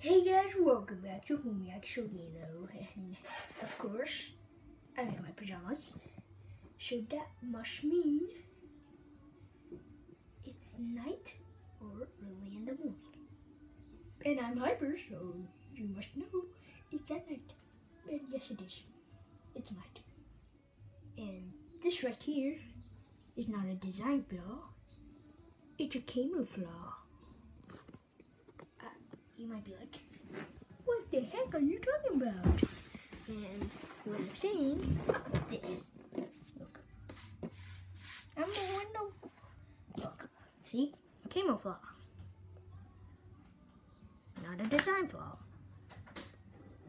Hey guys, welcome back to Fumiak Shovino, and of course, I'm in my pajamas. So that must mean it's night or early in the morning. And I'm hyper, so you must know it's at night. And yes, it is. It's night. And this right here is not a design flaw, it's a camera flaw you might be like, what the heck are you talking about? And what I'm saying is this. Look. I'm the window. Look. See? Camouflage. Not a design flaw.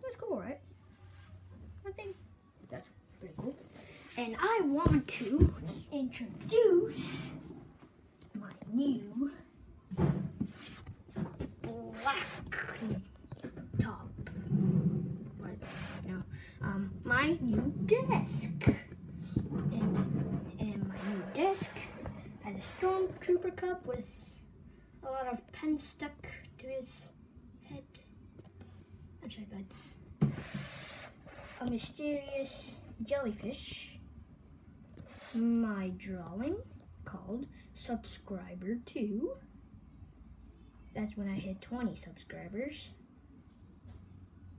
That's cool, right? I think that's pretty cool. And I want to introduce my new top. What? No. Um, my new desk. And, and my new desk had a stormtrooper cup with a lot of pens stuck to his head. I'm sorry, bud. A mysterious jellyfish. My drawing called Subscriber 2 that's when I hit 20 subscribers.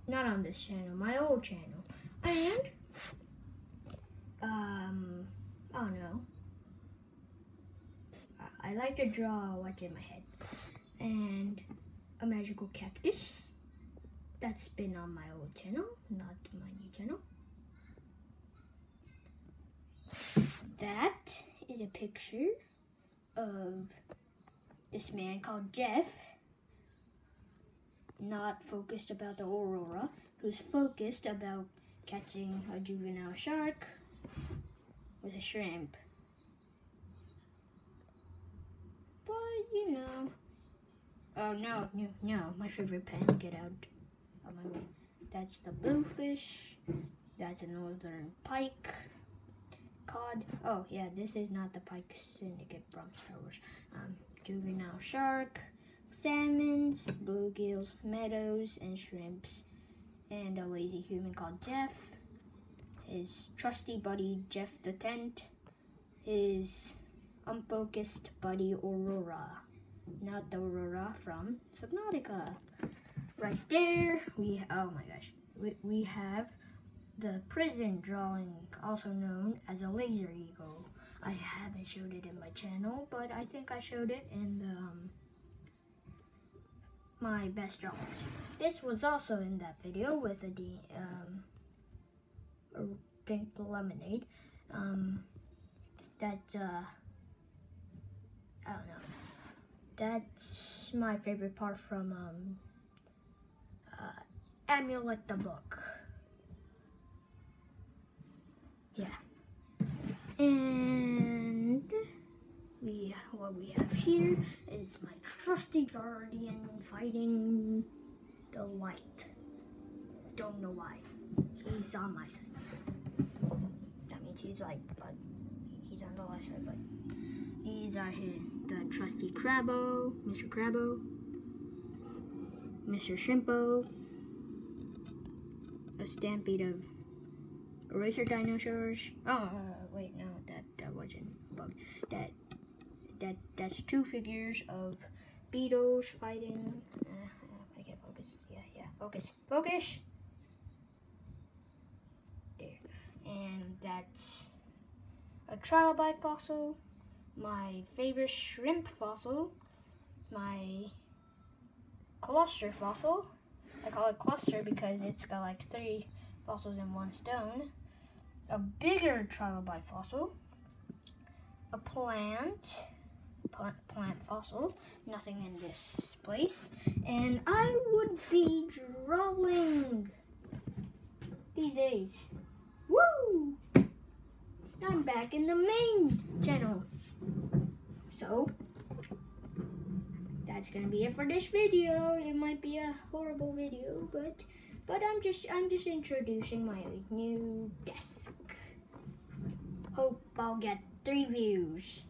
Not on this channel, my old channel. And, um, I don't know. I, like to draw what's in my head. And a magical cactus. That's been on my old channel, not my new channel. That is a picture of this man called Jeff, not focused about the Aurora, who's focused about catching a juvenile shark with a shrimp. But, you know. Oh, no, no, no. My favorite pen. Get out of my way. That's the bluefish. That's a northern pike. Cod. Oh, yeah, this is not the Pyke Syndicate from Star Wars. Um, juvenile shark, salmons, bluegills, meadows, and shrimps, and a lazy human called Jeff, his trusty buddy Jeff the Tent, his unfocused buddy Aurora, not the Aurora from Subnautica. Right there, we, oh my gosh, we, we have the prison drawing, also known as a laser eagle. I haven't showed it in my channel, but I think I showed it in the, um, my best drawings. This was also in that video with a, um, a pink lemonade. Um, that, uh, I don't know. That's my favorite part from, um, uh, Amulet the book. Yeah. And what we have here is my trusty guardian fighting the light. Don't know why. He's on my side. That means he's like, but he's on the left side, but these are his, the trusty Crabbo, Mr. Crabbo, Mr. Shrimpo, a stampede of eraser dinosaurs. Oh, uh, wait, no, that that wasn't a bug. That that's two figures of beetles fighting. Uh, I can't focus. Yeah, yeah, focus, focus. There, and that's a trilobite fossil. My favorite shrimp fossil. My cluster fossil. I call it cluster because it's got like three fossils in one stone a bigger trilobite fossil, a plant, fossil, nothing in this place, and I would be drawing these days. Woo! I'm back in the main channel. So, that's gonna be it for this video. It might be a horrible video, but but I'm just I'm just introducing my new desk. Hope I'll get three views.